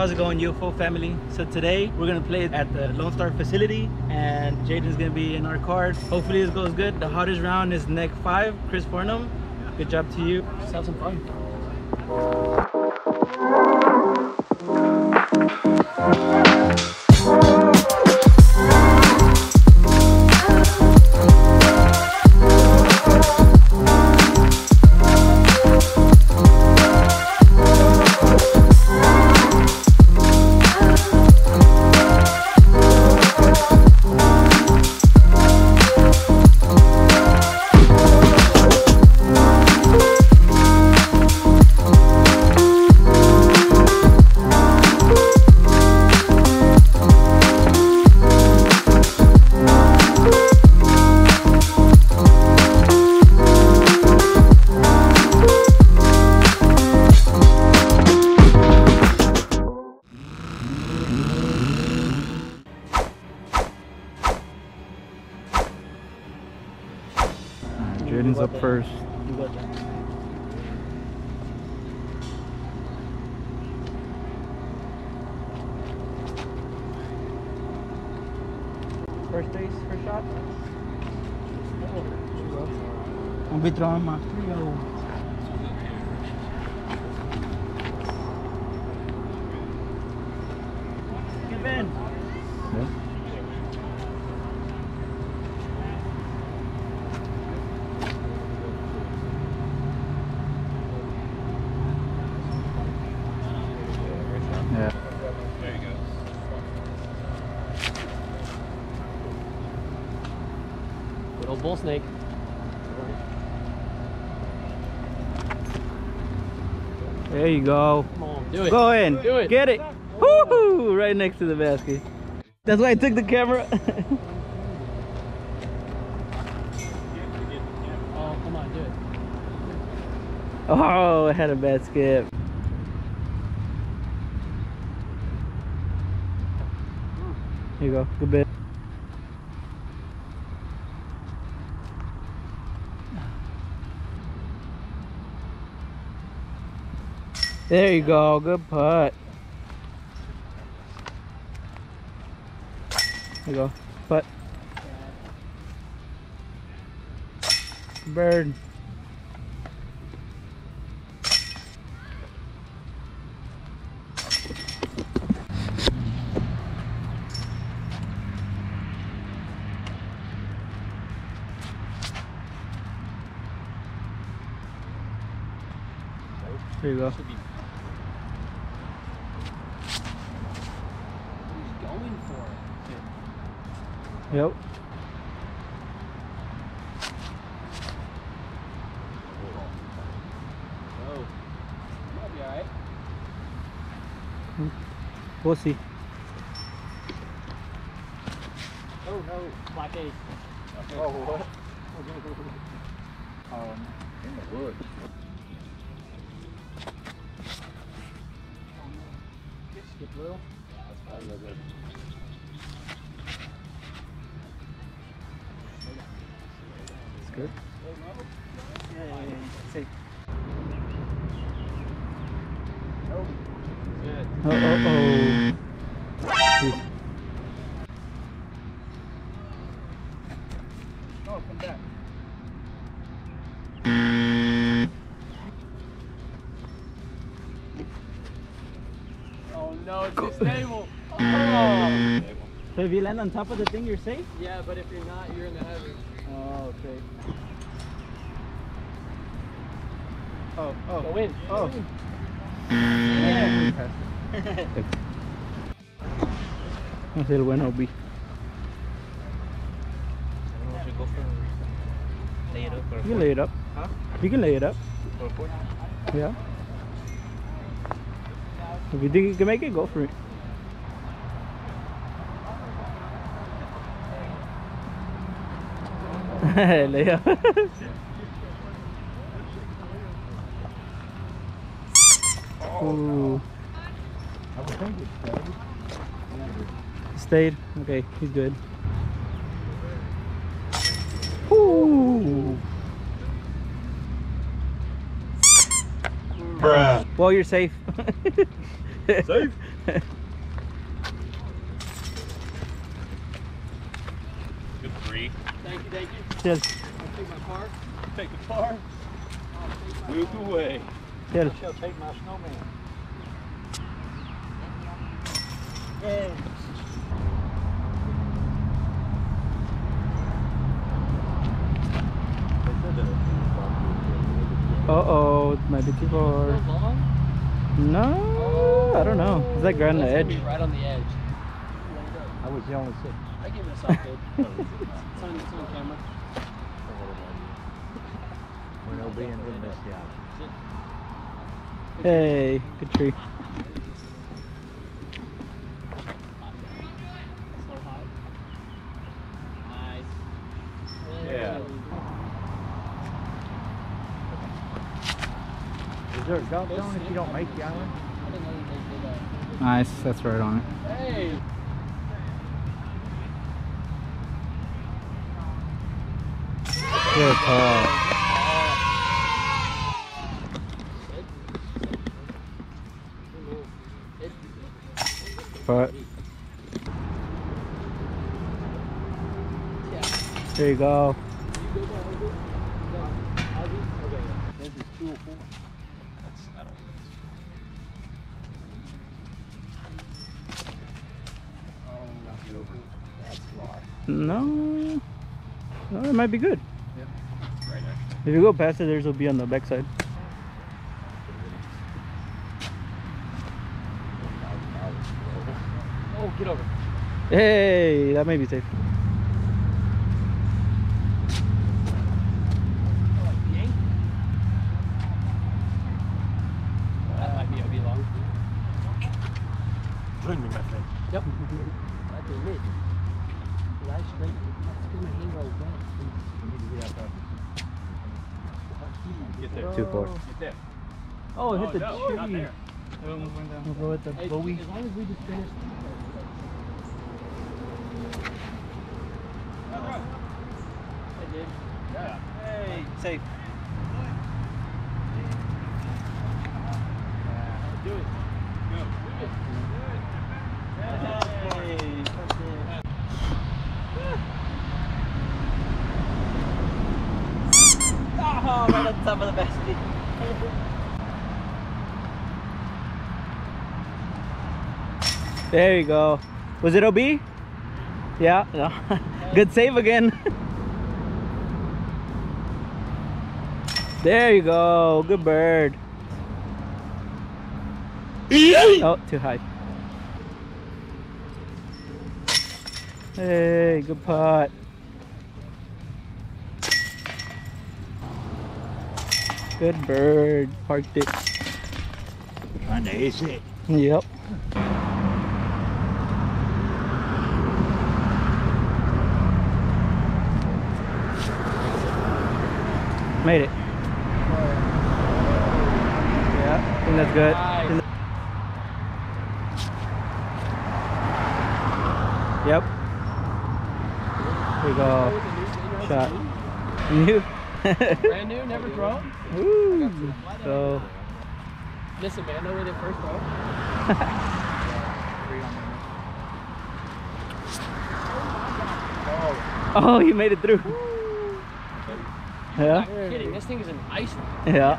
How's it going, UFO family? So today we're gonna play at the Lone Star facility and Jaden's gonna be in our card. Hopefully this goes good. The hottest round is neck five, Chris Fornum. Good job to you. Just have some fun. First base, first shot. I'll be throwing my 3 go. Come on, do it. Go in. Do it. Get it. Woohoo! Right next to the basket. That's why I took the camera. Oh, come on, do it. oh, I had a bad skip. Here you go. Good bit. There you go. Good putt. There you go. Putt. Bird. There you go. Should be. He's going for it. Yep. Oh. Might be alright. We'll see. Oh, oh, oh. Oh, come back. Oh no, it's stable. Oh. So if you land on top of the thing, you're safe? Yeah, but if you're not, you're in the heavy. Oh, okay. Oh, oh. Go in. Oh. Go. Yeah. Es el bueno, B. should go for lay it up You can lay it up. Huh? You can lay it up. Yeah. If you think you can make it, go for it. lay up. Ooh. I would think it's dead. Stayed. Okay, he's good. Ooh. Bruh. Well, you're safe. Safe? Good three. Thank you, thank you. Cheers. I'll take my car. Take the car. Move away. Cheers. Shall take my snowman. Uh oh, it might be too far. long? No, I don't know. It's like right on the edge. Right on the edge. I was the only six. I gave it a soft good. it's, on, it's on camera. When OB and didn't miss the. Hey, good tree. So hot. Nice. Yeah. Hey. Is there a drop zone if you don't make the island? I didn't know that they did Nice, that's right on it. Hey! Good putt. Putt. There you go. Might be good. If you go past it, theirs will be on the backside. Oh, get over. Hey, that may be safe. It hit Oh, the no, tree. not there. We'll go with the Hey, Bowie. As long as we just finish. I did. Hey, safe. Do it. Oh, right on top of the basket. There you go. Was it OB? Yeah. No. Good save again. there you go. Good bird. Oh, too high. Hey, good putt. Good bird. Parked it. Trying to ace it. Yep. Made it. Yeah, I think that's good. Nice. Yep. There you go. Shot. New. Brand new, never thrown. Woo. So, Listen, man, know where they first throw? oh, you made it through. Yeah. Not kidding. This thing is an ice. Yeah.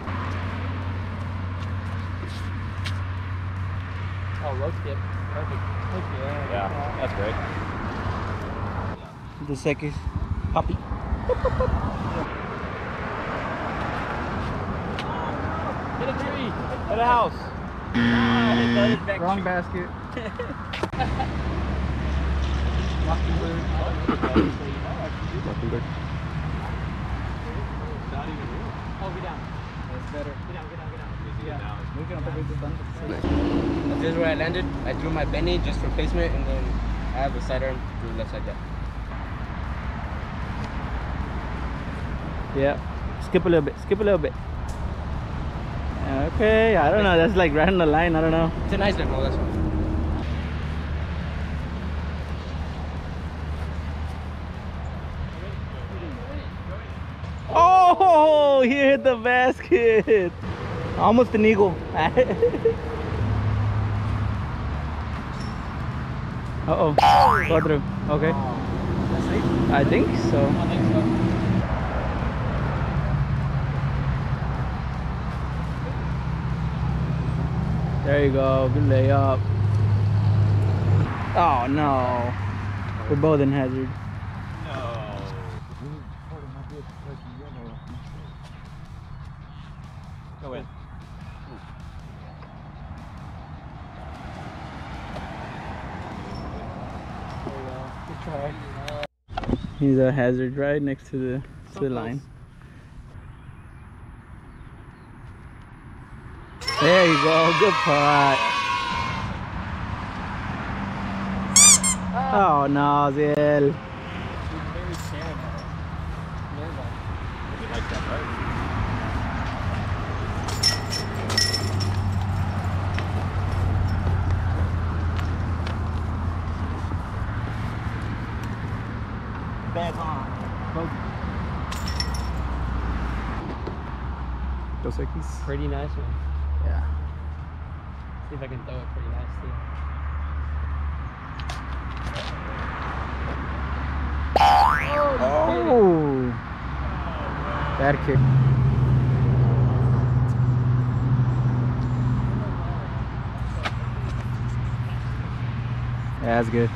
Oh, road skip. Perfect. Yeah, that's great. The second puppy. Hit a tree. At the house. Wrong basket. Oh, get down. That's better. Get down, get down, get down. This is where I landed. I threw my Benny just for placement, and then I have a sidearm through left side down. Yeah. Skip a little bit. Skip a little bit. Okay. I don't know. That's like right on the line. I don't know. It's a nice little that's all. Oh, he hit the basket. Almost an eagle. Uh oh. Go through. Okay. I think so. I think so. There you go. Good layup. Oh no. We're both in hazard. He's a hazard right next to the to the line. There you go. Good putt. Oh, oh no, Ziel. Very sad. Never. You like that, right? Back on. Dos X. Pretty nice one. Yeah. See if I can throw it pretty nicely. Oh. Bad kick. Yeah, that's good.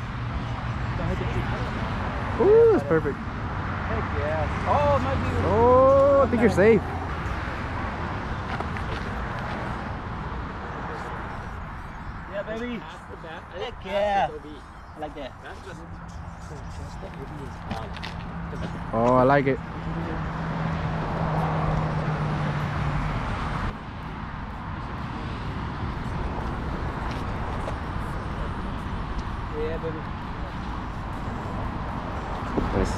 Ooh, that's perfect. Heck yeah. Oh, it might be. Oh, I think you're safe. Yeah, baby. Heck yeah. I like that. Oh, I like it. Yeah, baby. Nice.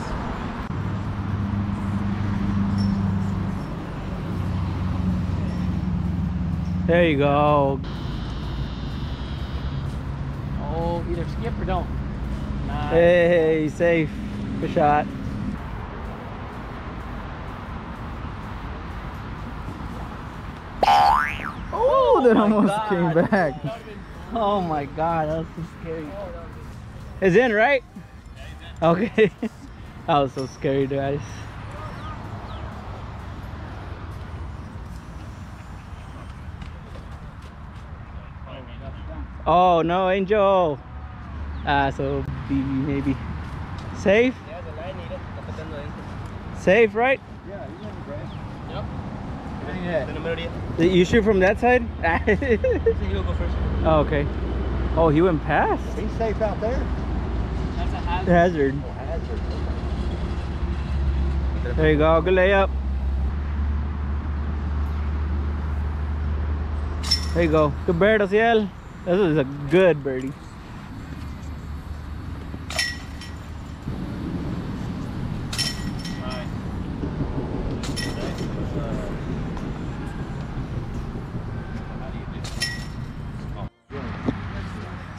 There you go. Oh, either skip or don't. Nice. Hey, safe. Good shot. Oh, oh, that my almost God. came back. Oh my god, that was so scary. It's in, right? Okay. that was so scary, guys. Oh no, Angel. Ah, so B maybe. Safe? Yeah, the line needed. Tapatan na rin. Safe, right? Yeah, you in the grass. Yep. In the middle dito. You shoot from that side? He'll go first. oh, okay. Oh, he went past. He's safe out there. That's a hazard. Hazard. Oh, hazard. There you go. Good layup. There you go. Good bird, Oziel. This is a good birdie.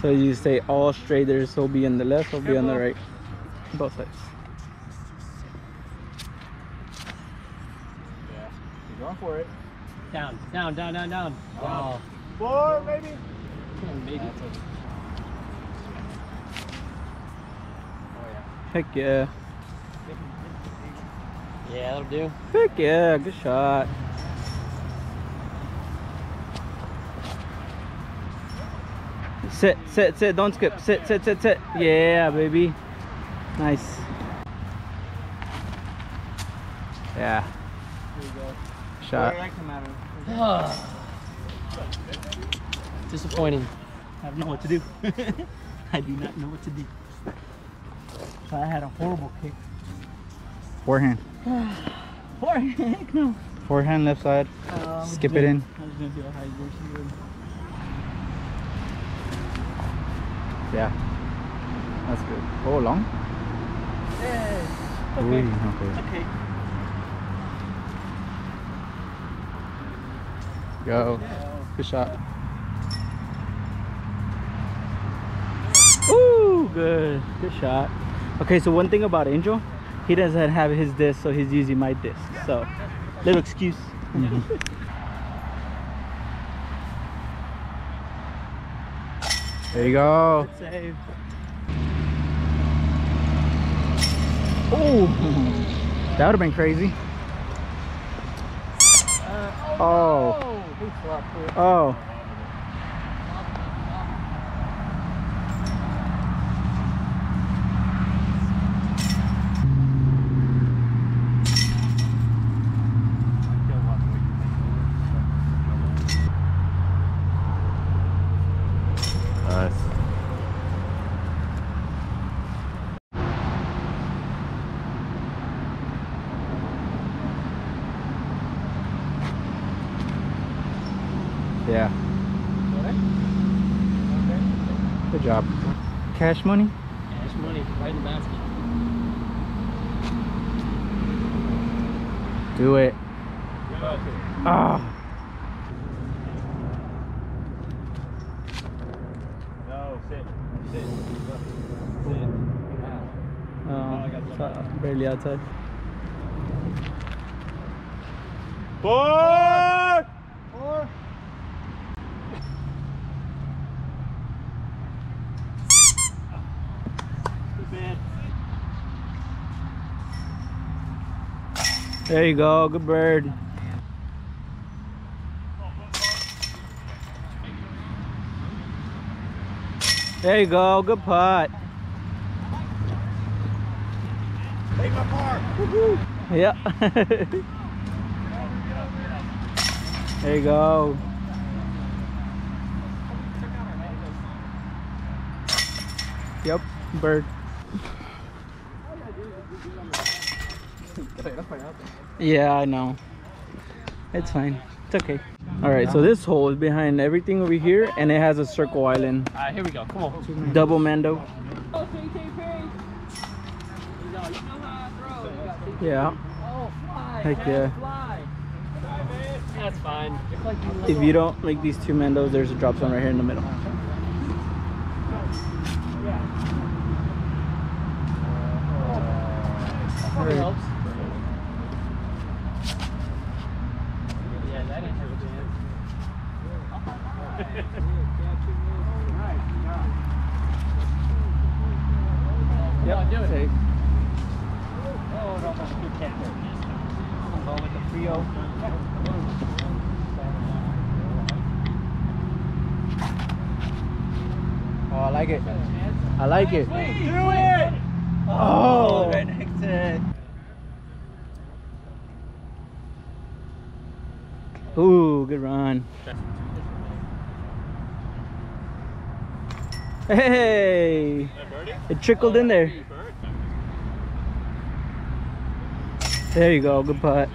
So you stay all straight there, so be on the left or be on the right. Both sides. He's going for it. Down, down, down, down, down. Oh, Four, maybe. Come on, baby. Heck yeah. Yeah, that'll do. Heck yeah. Good shot. Sit, sit, sit. Don't skip. Sit, sit, sit, sit. Yeah, baby. Nice. Yeah. Shot. Disappointing. I don't know what to do. I do not know what to do. So I had a horrible kick. Forehand. Poor heck no. Forehand left side. Um, Skip it in. I was gonna do a high version. Yeah. That's good. Oh, long? Yeah. Ooh, Okay. okay. Okay. Go. Good shot. good. Good shot. Okay, so one thing about Angel, he doesn't have his disc, so he's using my disc. So, little excuse. Mm -hmm. there you go. Good save. Oh, that would have been crazy. Uh, oh. Oh. oh. Cash money? Cash money right in the basket. Do it. Ah. No, sit. Sit. Oh, it's, uh, barely outside. Four! There you go. Good bird. There you go. Good putt. Take my. Yeah. there you go. Yep, bird. Yeah, I know. It's fine. It's okay. All right, so this hole is behind everything over here, and it has a circle island, Alright, here we go. Come on. double mando. Yeah. Oh, fly. Heck yeah. That's fine. It's like you If you don't make these two mandos, there's a drop zone right here in the middle. Probably helps. Yeah, that ain't have a chance. Yep. do it. Safe. Oh, no, that's a good catch there. I'm going with the Frio. Oh, I like it. I like it. Do it! Oh, right next to it. Ooh, good run. Hey, it trickled in there. There you go, good putt.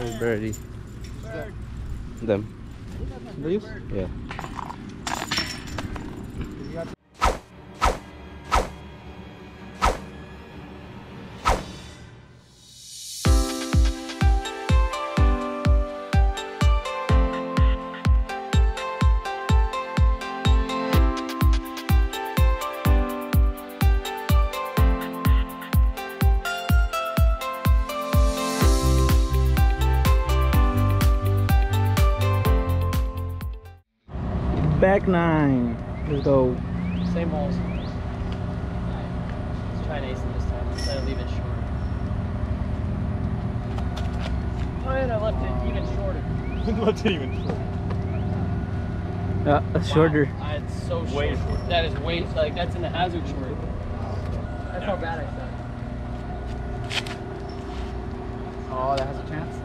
Oh, birdie. Them. These? Yeah. Back nine. Let's go. Same holes. Let's try an ace in this time instead of leave it short. Oh, and I left it even shorter. What's it even short? Uh, that's shorter. Wow, it's so short. Way short. That is way, like, that's in the hazard short. That's how bad I said. Oh, that has a chance.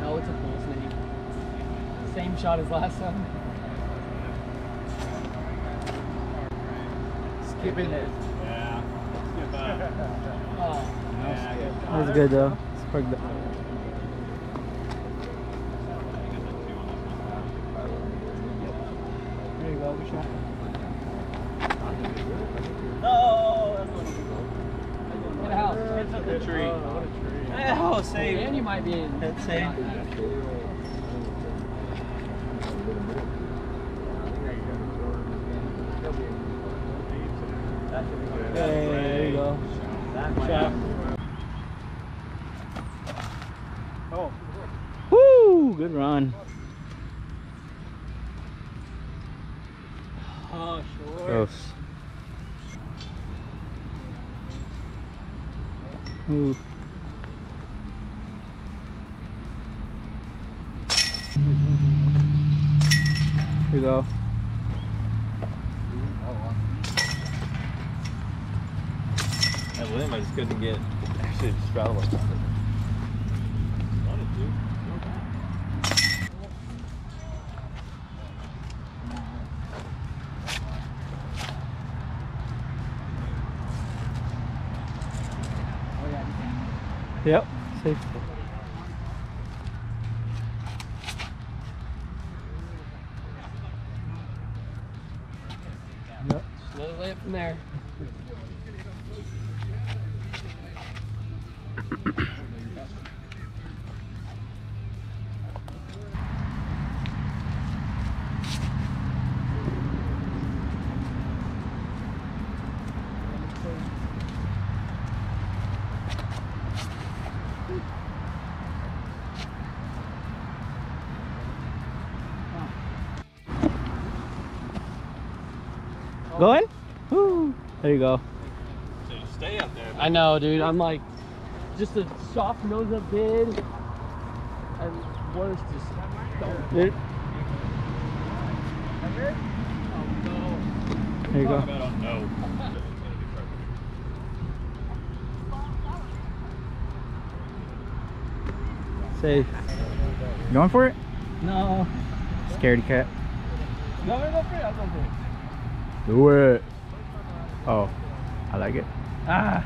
No, it's a bull's name. Same shot as last time. Skipping it. Yeah. Skip that. Oh, Yeah, good. That's good though. Let's park that. There you go. Good shot. get a house. It's a tree. Oh, save. And you might be in. That's safe. Hey, there you go. Shot. Oh. Woo! Good run. Oh, sure. Gross. Ooh. Here you go. At William, I just couldn't get actually straddle up. Wanted to. Yep. Safe. Yep. Another layup from there. Going? Woo. There you go. So you stay up there. I know, dude. I'm like, just a soft nose up bid. And worse, just don't. There, Oh, you go. I don't. Safe. Going for it? No. Scaredy cat. No, go for Do it. Oh, I like it. Ah.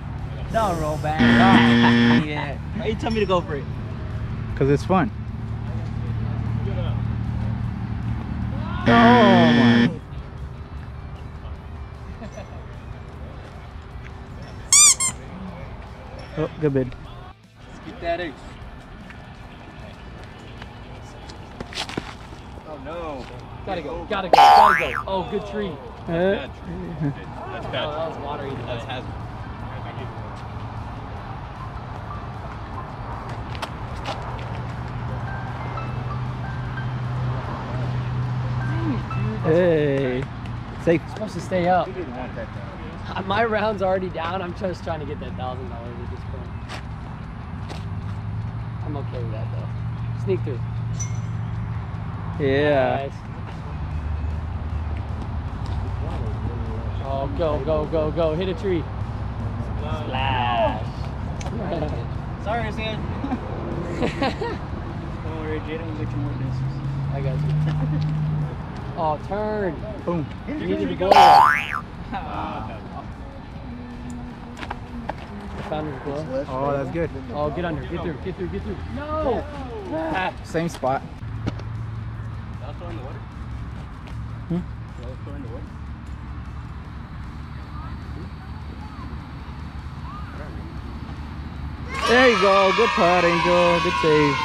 Don't roll back. Ah, yeah. Why you tell me to go for it? Cause it's fun. Oh my. Oh, good bid. Get that ace. Oh no. Gotta go, gotta go, gotta go. Oh, good tree. Uh, Bad tree. That's Oh, bad. that was watery. That's hazard. hey. Safe. supposed to stay up. You didn't want that down. Uh, My round's already down. I'm just trying to get that thousand dollars at this point. I'm okay with that though. Sneak through. Yeah. Nice. Oh, go, go, go, go. Hit a tree. Splash. Sorry, Sam. Don't worry, Jaden will get you more discs. I got you. Oh, turn. Boom. You needed to go. Found his. Oh, that's good. Oh, get under. Get through. Get through. Get through. No. Same spot. I'll throw in the water. Hmm? I'll throw in the water. There you go. Good putt, Angel. Good save.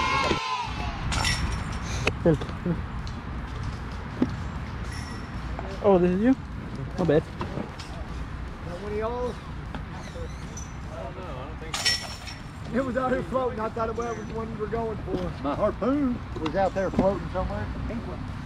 Chill, chill. Oh, this is you? My bad. One of y'all? I don't know. I don't think so. It was out here floating. I thought it was the one you were going for. My harpoon was out there floating somewhere. Pink one.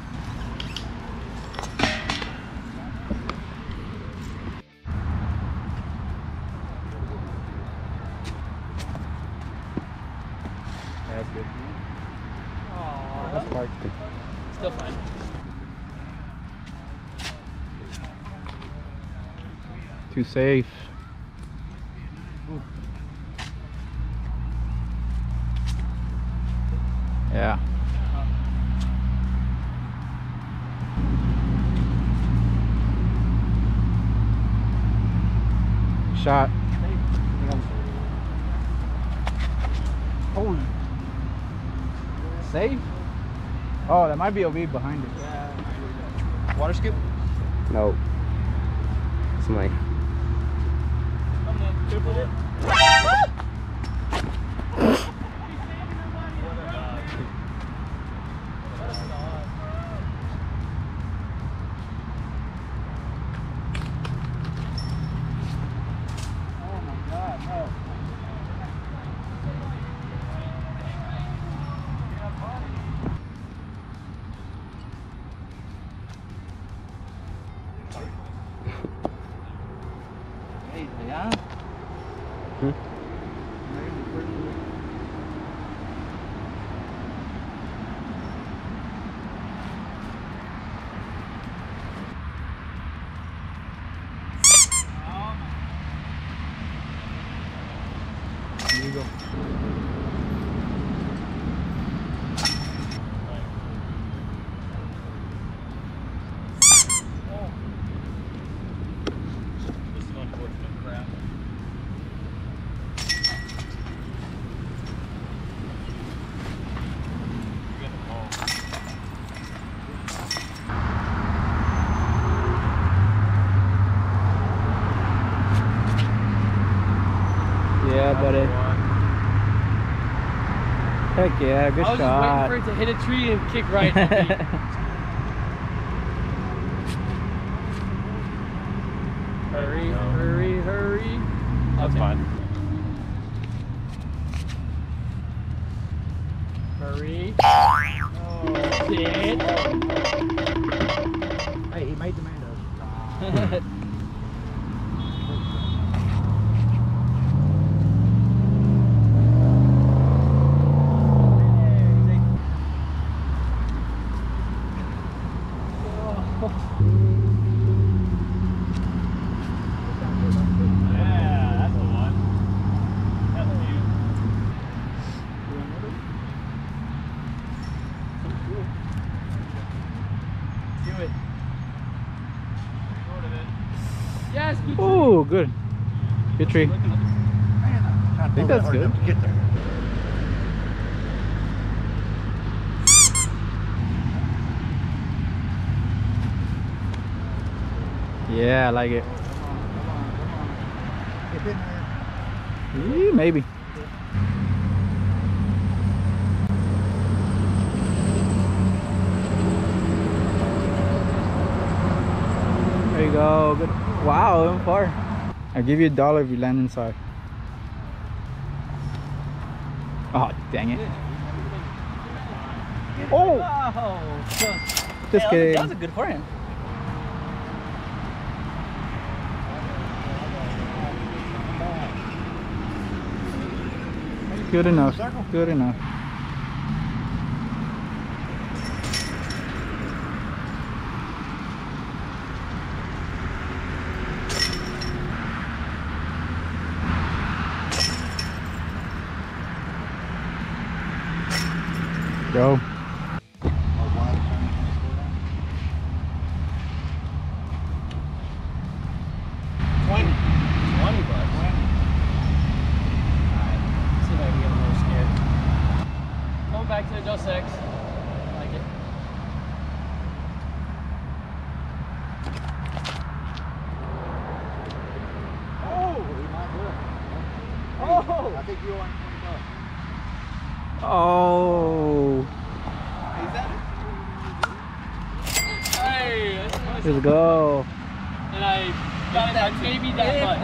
Too safe. Yeah. Shot. Holy. Safe? Oh, that might be a lead behind it. Water scoop? No. It's my. Quer poder? Uh! shot, buddy. Heck yeah, good shot. I was shot. just waiting for it to hit a tree and kick right Hurry, hurry, hurry. That's okay. fine. Hurry. Yeah, I like it. Get in there. Yeah, maybe. There you go. Good. Wow, went far. I'll give you a dollar if you land inside. Oh, dang it. Oh, Oh, just kidding. That was a good forehand. Good enough. Good enough. Go. Twenty. Twenty bucks. See if I can get a little scared. Going back to the Dos X. I like it. Oh, he might do it. Oh! I think you won 20 bucks. Oh, Hey, that's nice. let's go. And I got it by maybe that much.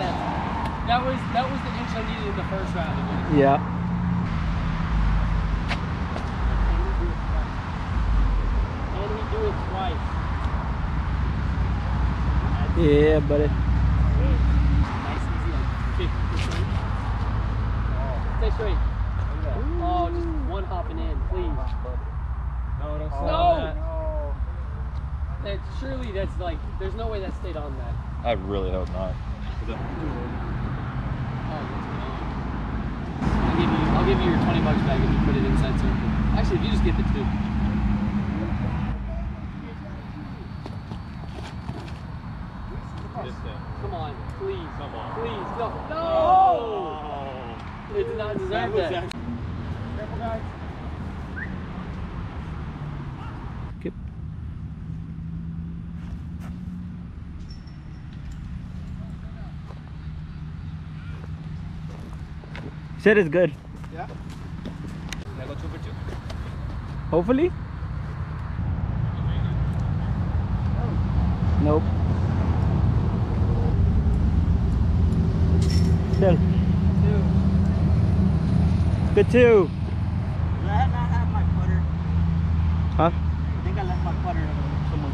That was that was the inch I needed in the first round. to win. Yeah. And we do it twice. Yeah, buddy. Nice, easy, like 50%. Stay straight. Oh, just one hopping in, please. No, don't slow Oh, that. no. That, surely that's like, there's no way that stayed on that. I really hope not. I'll give you, I'll give you your 20 bucks back if you put it inside circle. Actually, if you just get the two. Come on, please. Come on. Please, no. No! It did not deserve that. Good. Said it's good. Yeah. Hopefully. Nope. Still. Good too. I have not had my putter. Huh? I think I left my putter somewhere.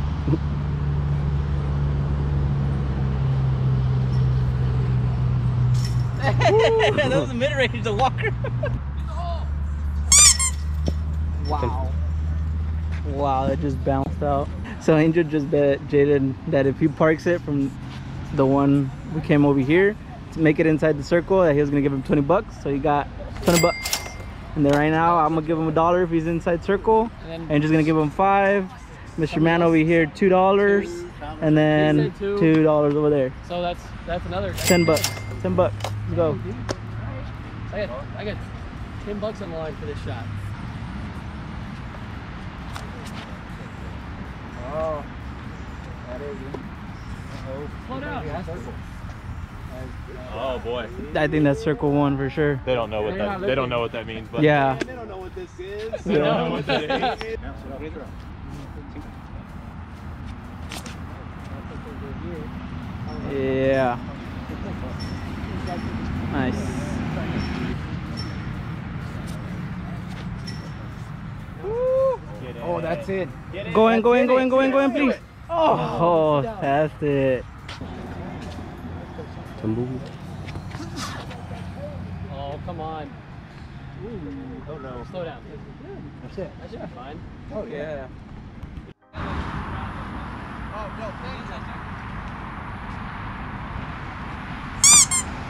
That was a mid-range, the walker. Wow. Wow, it just bounced out. So Angel just bet Jaden that if he parks it from the one we came over here to make it inside the circle, that he was gonna give him 20 bucks. So he got 20 bucks. And then right now, I'm gonna give him a dollar if he's inside circle. And Angel's gonna give him five. Mr. Man over here, two dollars. And then two. dollars over there. So that's that's another. that's 10 bucks. 10 bucks. Let's go. I got I got ten bucks on the line for this shot. Oh, that is it. Slow down. Oh boy. I think that's circle one for sure. They don't know what that. They don't know what that means. But Yeah. They don't know what this is. Yeah. know what it is. Now sit off the truck. Yeah. Nice. Oh, that's it. Go in, go in, go in, go in, go in, please. Oh, that's it. Oh, come on. Oh, no. Slow down. That's it. That should be fine. Oh, yeah. Oh no.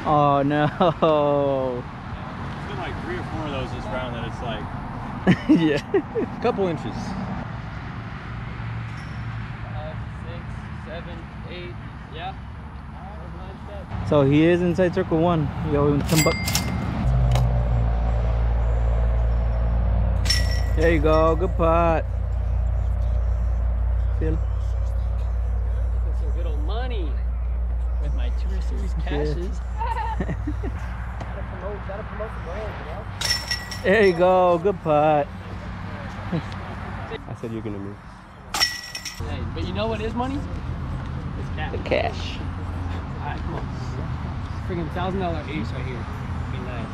Oh, it's been like three or four of those this round that it's like yeah. a couple inches. Five, six, seven, eight. Yeah. That was nine steps. So he is inside circle one. We owe him ten bucks. There you go. Good pot. Feel? Tourist series cashes. gotta promote, gotta promote the brand, you know? There you go. Good pot. I said you're gonna move. Hey, but you know what is money? It's cash. The cash. Alright, come on. Freaking thousand dollar ace right here. Be nice.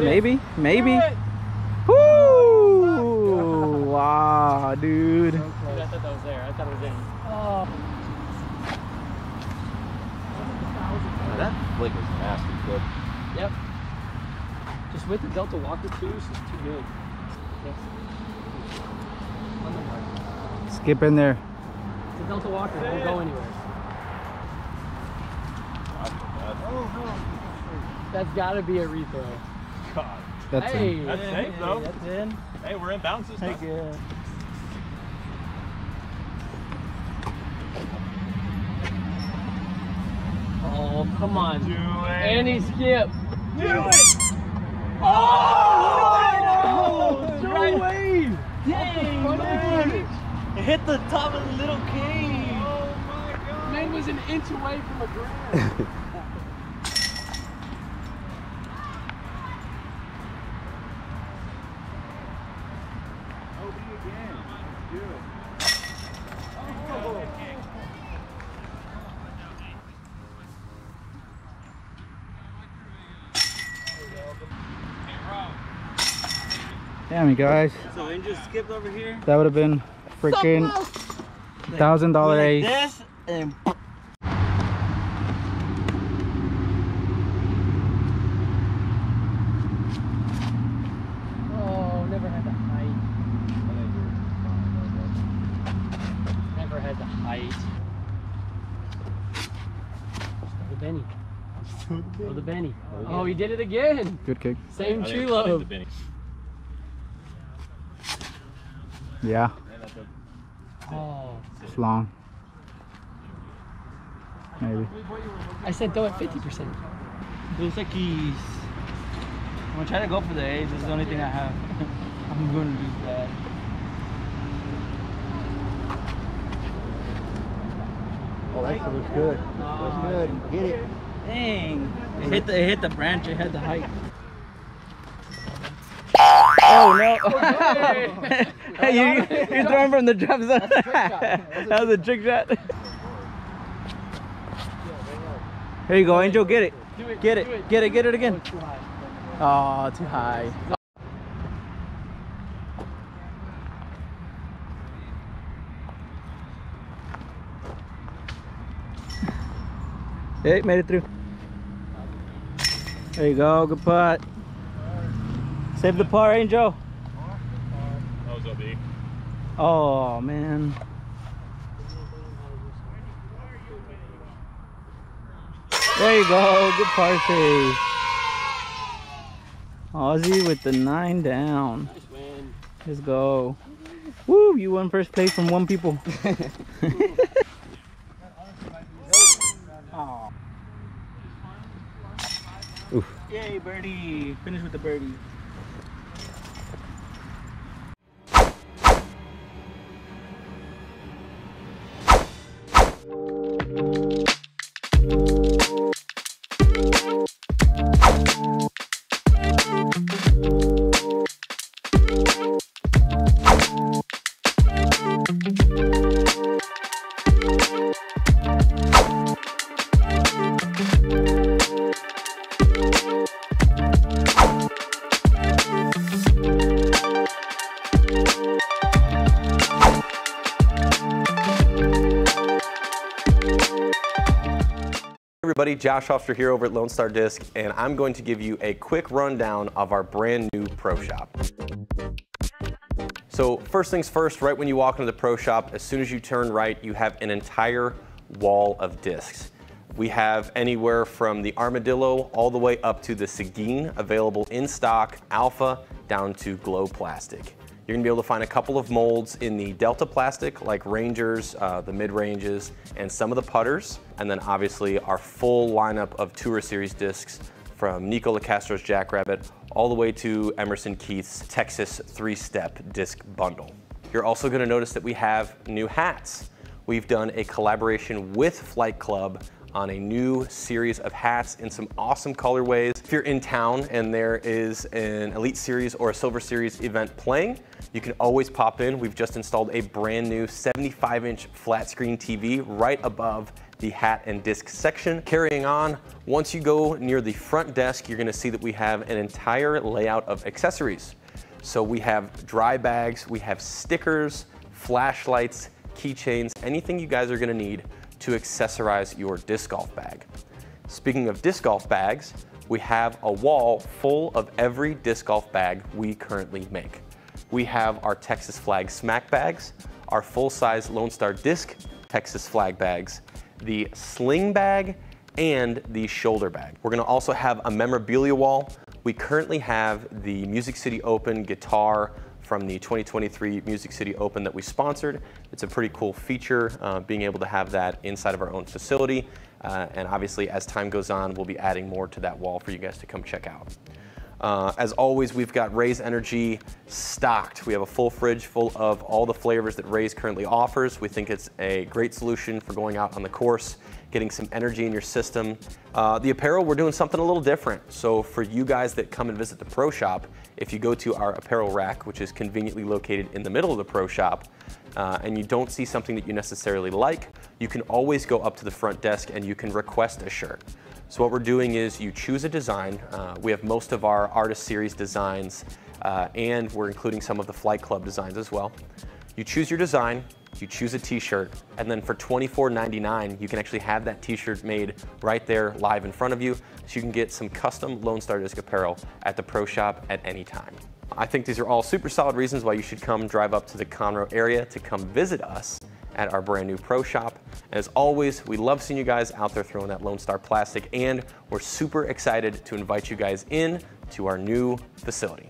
Maybe. Maybe. Woo! Wow, dude. Dude, I thought that was there. I thought it was in. Oh. That flick is nasty good. Yep. Just with the Delta Walker too, it's just too good. Skip in there. The Delta Walker won't go anywhere. That's gotta be a rethrow. God. That's hey, in. That's safe, though. That's in. Hey, we're in bounds this Heck Oh, come on. Do it. And he skipped. Do it. Oh! oh no Right- way! Dang, Front of the man. It hit the top of the little cage. Oh, man was an inch away from a grand. guys. So Angel skipped over here. That would have been freaking thousand dollar Like ace. this and Oh, never had the height. Never had the height. Oh, the Benny. Throw oh, the Benny. Oh, oh, he did it again. Good kick. Same I think- tree I think love. the Benny- Yeah, Oh, it's long. Maybe. I said throw it 50%. Dos X. I'm gonna try to go for the A's. This is the only thing I have. I'm gonna do that. Oh, that looks good. Looks good. Hit it. Dang. It hit the it hit the branch. It had the height. Oh no! hey, you, you're throwing from the drop zone. that was a trick shot. Here you go, Angel. Get it. It. Get do it. Get it. Get it again. Oh, too high. Hey, made it through. There you go. Good putt. Save the par, Angel. That was OB. Oh, man. There you go. Good par save. Aussie with the nine down. Let's go. Woo, you won first place from one people. Oh. Yay, birdie. Finish with the birdie. Josh Hofstra here over at Lone Star Disc, and I'm going to give you a quick rundown of our brand new Pro Shop. So first things first, right when you walk into the Pro Shop, as soon as you turn right, you have an entire wall of discs. We have anywhere from the Armadillo all the way up to the Seguin available in stock, Alpha down to Glow Plastic. You're gonna be able to find a couple of molds in the Delta plastic, like Rangers, uh, the mid-ranges, and some of the putters. And then obviously our full lineup of Tour Series discs from Nikko Locastro's Jackrabbit all the way to Emerson Keith's Texas three-step disc bundle. You're also gonna notice that we have new hats. We've done a collaboration with Flight Club on a new series of hats in some awesome colorways. If you're in town and there is an Elite Series or a Silver Series event playing, you can always pop in. We've just installed a brand new 75 inch flat screen TV right above the hat and disc section. Carrying on, once you go near the front desk, you're gonna see that we have an entire layout of accessories. So we have dry bags, we have stickers, flashlights, keychains, anything you guys are gonna need to accessorize your disc golf bag. Speaking of disc golf bags, we have a wall full of every disc golf bag we currently make. We have our Texas flag smack bags, our full-size Lone Star disc Texas flag bags, the sling bag, and the shoulder bag. We're gonna also have a memorabilia wall. We currently have the Music City Open guitar from the 2023 Music City Open that we sponsored. It's a pretty cool feature, uh, being able to have that inside of our own facility. Uh, and obviously, as time goes on, we'll be adding more to that wall for you guys to come check out. Uh, as always, we've got Raze Energy stocked. We have a full fridge full of all the flavors that Raze currently offers. We think it's a great solution for going out on the course, getting some energy in your system. Uh, the apparel, we're doing something a little different. So for you guys that come and visit the Pro Shop, if you go to our apparel rack, which is conveniently located in the middle of the Pro Shop, uh, and you don't see something that you necessarily like, you can always go up to the front desk and you can request a shirt. So what we're doing is you choose a design. Uh, we have most of our artist series designs uh, and we're including some of the Flight Club designs as well. You choose your design, you choose a t-shirt, and then for $24.99, you can actually have that t-shirt made right there live in front of you, so you can get some custom Lone Star Disc apparel at the Pro Shop at any time. I think these are all super solid reasons why you should come drive up to the Conroe area to come visit us at our brand new Pro Shop. As always, we love seeing you guys out there throwing that Lone Star plastic, and we're super excited to invite you guys in to our new facility.